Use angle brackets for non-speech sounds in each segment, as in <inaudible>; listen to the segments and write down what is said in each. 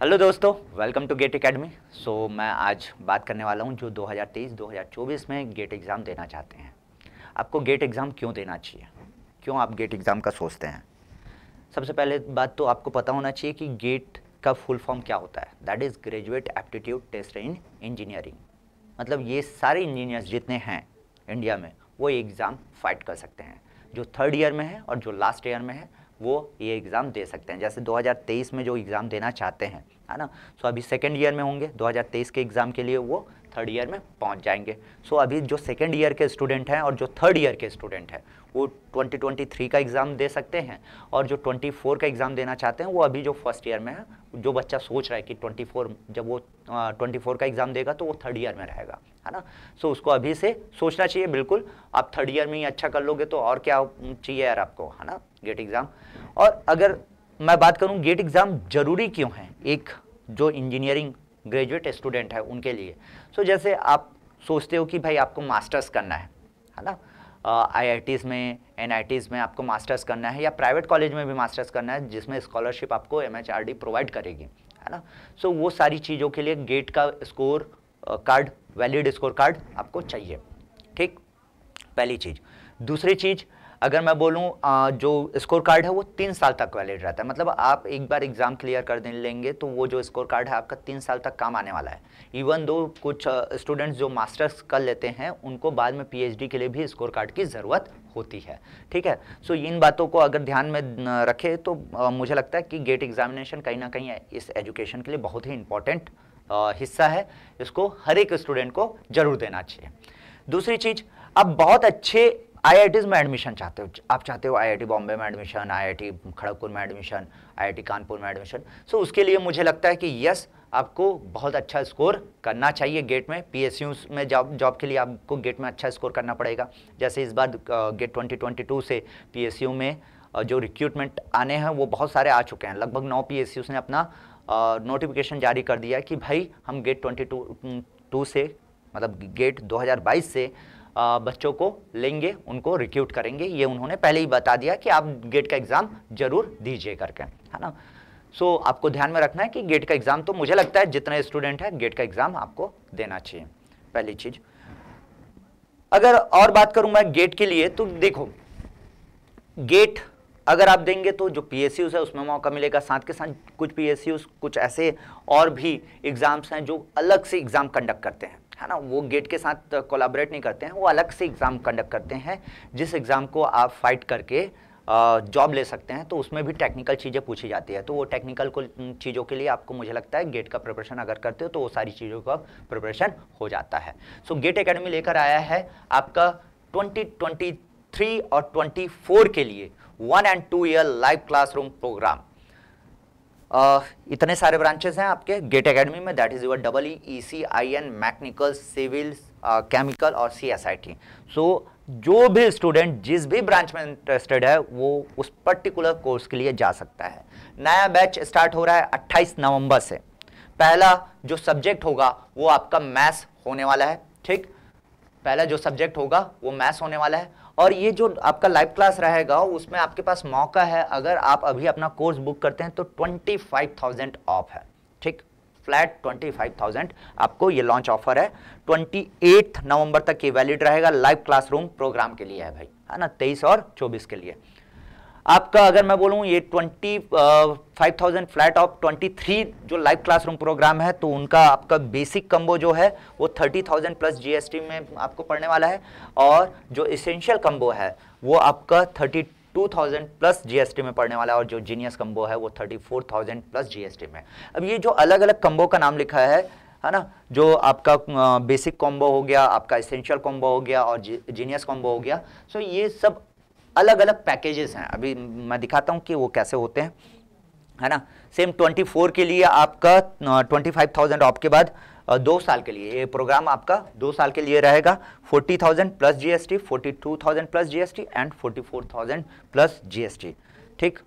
Hello दोस्तों welcome to GATE academy so मैं आज बात करने वाला हूँ जो 2023-2024 में गेट एग्ज़ाम देना चाहते हैं। आपको गेट एग्ज़ाम क्यों देना चाहिए? क्यों आप गेट एग्ज़ाम का सोचते हैं? सबसे पहले बात तो आपको पता होना चाहिए कि गेट का फुल फॉर्म क्या होता है। That is graduate aptitude test in engineering मतलब ये सारे इंजीनियर्स जितने हैं इंडिया में, वो एग्ज़ाम फाइट कर सकते हैं। जो थर्ड ईयर में है और जो लास्ट ईयर में है वो ये एग्ज़ाम दे सकते हैं। जैसे 2023 में जो एग्ज़ाम देना चाहते हैं, है ना? सो अभी सेकेंड ईयर में होंगे 2023 के एग्ज़ाम के लिए वो थर्ड ईयर में पहुँच जाएँगे। सो so, अभी जो सेकेंड ईयर के स्टूडेंट हैं और जो थर्ड ईयर के स्टूडेंट हैं वो 2023 का एग्ज़ाम दे सकते हैं और जो 24 का एग्ज़ाम देना चाहते हैं वो अभी जो फ़र्स्ट ईयर में है जो बच्चा सोच रहा है कि 24 जब वो ट्वेंटी फोर का एग्ज़ाम देगा तो वो थर्ड ईयर में रहेगा है ना? सो so, उसको अभी से सोचना चाहिए बिल्कुल आप थर्ड ईयर में ही अच्छा कर लोगे तो और क्या चाहिए यार आपको है ना गेट एग्ज़ाम और अगर मैं बात करूँ गेट एग्ज़ाम ज़रूरी क्यों है? एक जो इंजीनियरिंग ग्रेजुएट स्टूडेंट है उनके लिए। सो so, जैसे आप सोचते हो कि भाई आपको मास्टर्स करना है है ना? आई में एन में आपको मास्टर्स करना है या प्राइवेट कॉलेज में भी मास्टर्स करना है जिसमें स्कॉलरशिप आपको एमएचआरडी प्रोवाइड करेगी है ना? सो so, वो सारी चीज़ों के लिए गेट का score card valid score card आपको चाहिए ठीक? पहली चीज़। दूसरी चीज़ अगर मैं बोलूँ जो स्कोर कार्ड है वो तीन साल तक वैलिड रहता है। मतलब आप एक बार एग्ज़ाम क्लियर कर दे लेंगे तो वो जो स्कोर कार्ड है आपका तीन साल तक काम आने वाला है। इवन दो कुछ स्टूडेंट्स जो मास्टर्स कर लेते हैं उनको बाद में पीएचडी के लिए भी स्कोर कार्ड की ज़रूरत होती है। ठीक है? सो इन बातों को अगर ध्यान में रखे तो आ, मुझे लगता है कि गेट एग्जामिनेशन कहीं ना कहीं इस एजुकेशन के लिए बहुत ही इंपॉर्टेंट हिस्सा है। इसको हर एक स्टूडेंट को ज़रूर देना चाहिए। दूसरी चीज़ अब बहुत अच्छे आईआईटीज में एडमिशन चाहते हो आप चाहते हो आईआईटी बॉम्बे में एडमिशन आईआईटी खड़गपुर में एडमिशन आईआईटी कानपुर में एडमिशन सो उसके लिए मुझे लगता है कि यस आपको बहुत अच्छा स्कोर करना चाहिए गेट में. पी में जॉब जॉब के लिए आपको गेट में अच्छा स्कोर करना पड़ेगा. जैसे इस बार गेट 2022 से पी में जो रिक्रूटमेंट आने हैं, वो बहुत सारे आ चुके हैं. लगभग नौ पी ने अपना नोटिफिकेशन जारी कर दिया कि भाई, हम गेट ट्वेंटी टू से मतलब गेट 2022 से बच्चों को लेंगे उनको रिक्रूट करेंगे। ये उन्होंने पहले ही बता दिया कि आप गेट का एग्ज़ाम ज़रूर दीजिए करके है ना? सो so, आपको ध्यान में रखना है कि गेट का एग्ज़ाम तो मुझे लगता है जितने स्टूडेंट है गेट का एग्ज़ाम आपको देना चाहिए। पहली चीज़। अगर और बात करूँ मैं गेट के लिए तो देखो गेट अगर आप देंगे तो जो पी है उसमें मौका मिलेगा। साथ के साथ कुछ पी कुछ ऐसे और भी एग्ज़ाम्स हैं जो अलग से एग्ज़ाम कंडक्ट करते हैं। है ना, वो गेट के साथ कोलाबरेट नहीं करते हैं, वो अलग से एग्ज़ाम कंडक्ट करते हैं। जिस एग्ज़ाम को आप फाइट करके जॉब ले सकते हैं तो उसमें भी टेक्निकल चीज़ें पूछी जाती है। तो वो टेक्निकल को चीज़ों के लिए आपको मुझे लगता है गेट का प्रिपरेशन अगर करते हो तो वो सारी चीज़ों का प्रिपरेशन हो जाता है। सो गेट अकेडमी लेकर आया है आपका 2023 और 24 के लिए one and two year live classroom program Uh, इतने सारे ब्रांचेस हैं आपके। गेट एकेडमी में that is your double E C I N mechanical civil chemical और सी एस आई टी सो जो भी स्टूडेंट जिस भी ब्रांच में इंटरेस्टेड है वो उस पर्टिकुलर कोर्स के लिए जा सकता है। नया बैच स्टार्ट हो रहा है 28 नवंबर से। पहला जो सब्जेक्ट होगा वो आपका मैथ्स होने वाला है ठीक? पहला जो सब्जेक्ट होगा वो मैथ्स होने वाला है। और ये जो आपका लाइव क्लास रहेगा, उसमें आपके पास मौका है, अगर आप अभी अपना कोर्स बुक करते हैं तो ट्वेंटी फाइव थाउज़ेंड ऑफ़ है। ठीक? फ्लैट ट्वेंटी फाइव थाउज़ेंड आपको ये लॉन्च ऑफ़र है। ट्वेंटी एट नवंबर तक ये वैलिड रहेगा। लाइव क्लासरूम प्रोग्राम के लिए है भाई। है ना? तेईस और चौबीस के लिए। आपका अगर मैं बोलूँ ये twenty five thousand flat off twenty three जो लाइव क्लासरूम प्रोग्राम है तो उनका आपका बेसिक कम्बो जो है, वो थर्टी थाउज़ेंड प्लस जीएसटी में आपको पढ़ने वाला है और जो इसेंशियल कम्बो है, वो आपका thirty two thousand plus GST में पढ़ने वाला है और जो जीनियस कम्बो है, वो thirty four thousand plus GST में। अब ये जो अलग अलग कम्बो का नाम लिखा है है ना, जो आपका बेसिक कॉम्बो हो गया, आपका इसेंशियल कॉम्बो हो गया और जीनियस कॉम्बो हो गया सो ये सब अलग अलग पैकेजेस हैं। अभी मैं दिखाता हूँ कि वो कैसे होते हैं है ना? सेम 24 के लिए आपका 25,000 ऑफ़ के बाद दो साल के लिए। ये प्रोग्राम आपका दो साल के लिए रहेगा। 40,000 plus GST 42,000 plus GST and 44,000 plus GST ठीक?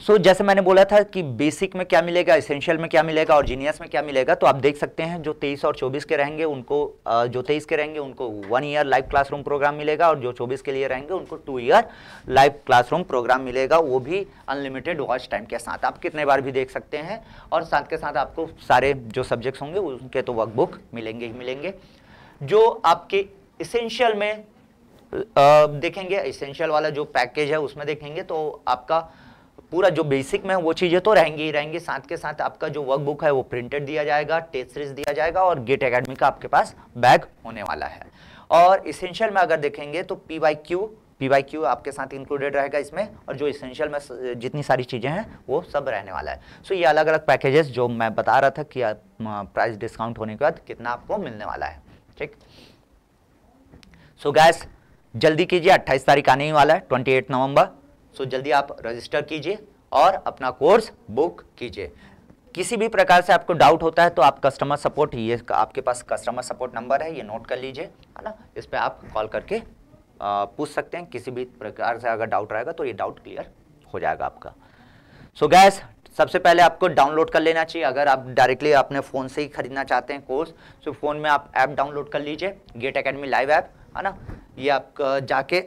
सो so, जैसे मैंने बोला था कि बेसिक में क्या मिलेगा इसेंशियल में क्या मिलेगा और जीनियस में क्या मिलेगा तो आप देख सकते हैं जो 23 और 24 के रहेंगे उनको जो 23 के रहेंगे उनको one year live classroom program मिलेगा और जो 24 के लिए रहेंगे उनको two year live classroom program मिलेगा। वो भी अनलिमिटेड वॉच टाइम के साथ। आप कितने बार भी देख सकते हैं और साथ के साथ आपको सारे जो सब्जेक्ट्स होंगे उनके तो वर्कबुक मिलेंगे ही मिलेंगे। जो आपके इसेंशियल में देखेंगे इसेंशियल वाला जो पैकेज है उसमें देखेंगे तो आपका पूरा जो बेसिक में वो चीज़ें तो रहेंगी ही रहेंगी। साथ के साथ आपका जो वर्क बुक है, वो प्रिंटेड दिया जाएगा टेस्ट सीरीज़ दिया जाएगा और गेट अकेडमी का आपके पास बैग होने वाला है। और इसेंशियल में अगर देखेंगे तो P Y Q P Y Q आपके साथ इंक्लूडेड रहेगा इसमें और जो इसेंशियल में जितनी सारी चीज़ें हैं, वो सब रहने वाला है। सो ये अलग अलग पैकेजेस जो मैं बता रहा था कि प्राइस डिस्काउंट होने के बाद कितना आपको मिलने वाला है। ठीक? सो गैस जल्दी कीजिए 28 तारीख आने ही वाला है 28 नवंबर सो जल्दी आप रजिस्टर कीजिए और अपना कोर्स बुक कीजिए। किसी भी प्रकार से आपको डाउट होता है तो आप कस्टमर सपोर्ट ये आपके पास कस्टमर सपोर्ट नंबर है, ये नोट कर लीजिए, है ना? इस पर आप कॉल करके पूछ सकते हैं। किसी भी प्रकार से अगर डाउट रहेगा तो ये डाउट क्लियर हो जाएगा आपका। सो गैस सबसे पहले आपको डाउनलोड कर लेना चाहिए। अगर आप डायरेक्टली अपने फ़ोन से ही खरीदना चाहते हैं कोर्स तो फ़ोन में आप ऐप डाउनलोड कर लीजिए गेट अकेडमी लाइव ऐप है ना? ये आप जाके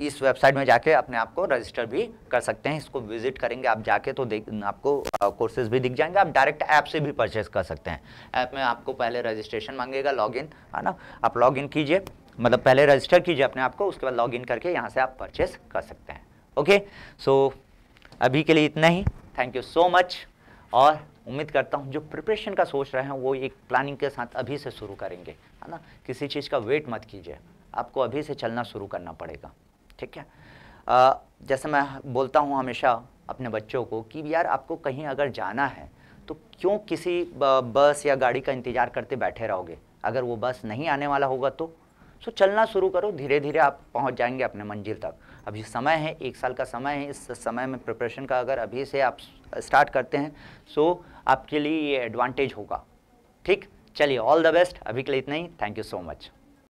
<clears throat> इस वेबसाइट में जाके अपने आप को रजिस्टर भी कर सकते हैं। इसको विज़िट करेंगे आप जाके तो देख, आपको कोर्सेज भी दिख जाएँगे। आप डायरेक्ट ऐप से भी परचेज कर सकते हैं। ऐप में आपको पहले रजिस्ट्रेशन मांगेगा लॉगिन है ना? आप लॉगिन कीजिए मतलब पहले रजिस्टर कीजिए अपने आप को, उसके बाद लॉगिन करके यहाँ से आप परचेस कर सकते हैं। ओके सो अभी के लिए इतना ही। थैंक यू सो मच और उम्मीद करता हूँ, जो प्रिपरेशन का सोच रहे हैं, वो एक प्लानिंग के साथ अभी से शुरू करेंगे, है ना? किसी चीज़ का वेट मत कीजिए। आपको अभी से चलना शुरू करना पड़ेगा, ठीक है? जैसे मैं बोलता हूँ हमेशा अपने बच्चों को कि यार आपको कहीं अगर जाना है तो क्यों किसी बस या गाड़ी का इंतज़ार करते बैठे रहोगे? अगर वो बस नहीं आने वाला होगा तो? सो चलना शुरू करो धीरे धीरे आप पहुँच जाएँगे अपने मंजिल तक। अभी समय है, एक साल का समय है, इस समय में प्रिपरेशन का अगर अभी से आप स्टार्ट करते हैं सो आपके लिए ये एडवांटेज होगा। ठीक? चलिए ऑल द बेस्ट अभी के लिए इतना ही। Thank you so much